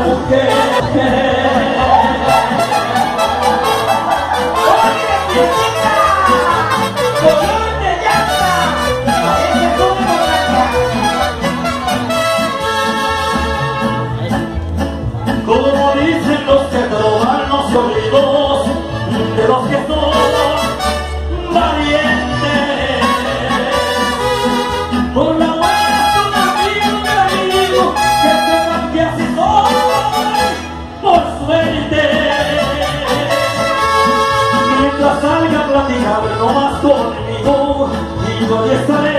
Yeah, yeah. mientras salga a platicar no más conmigo y yo estaré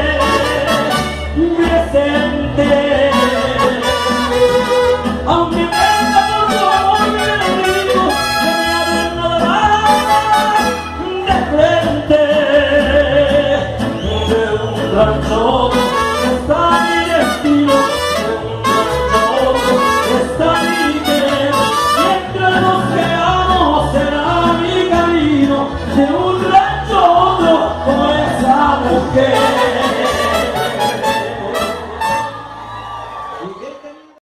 again.